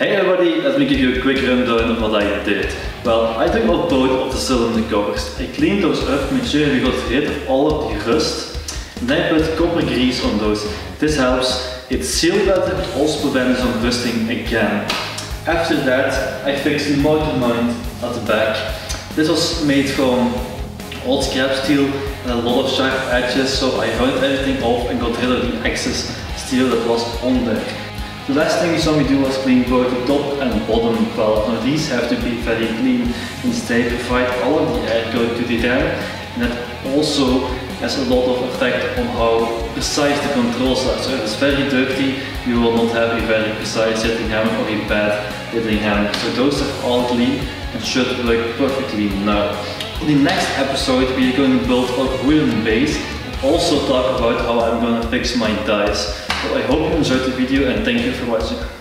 Alrighty, let me give you a quick rundown of what I did. Well, I took out both of the cylinder covers. I cleaned those up, made sure we got rid of all of the rust. Then I put copper grease on those. This helps. It sealed better, but also prevents them rusting again. After that, I fixed the motor mount at the back. This was made from old scrap steel and a lot of sharp edges, so I rounded everything off and got rid of the excess steel that was on there. The last thing you saw me do was clean both the top and bottom valve. Now these have to be very clean since they provide all of the air going to the ram and that also has a lot of effect on how precise the controls are. So if it's very dirty, you will not have a very precise hitting hammer or a bad hitting hammer. So those are all clean and should work perfectly now. In the next episode we are going to build a wooden base and also talk about how I'm going to fix my dies. So I hope you enjoyed the video and thank you for watching.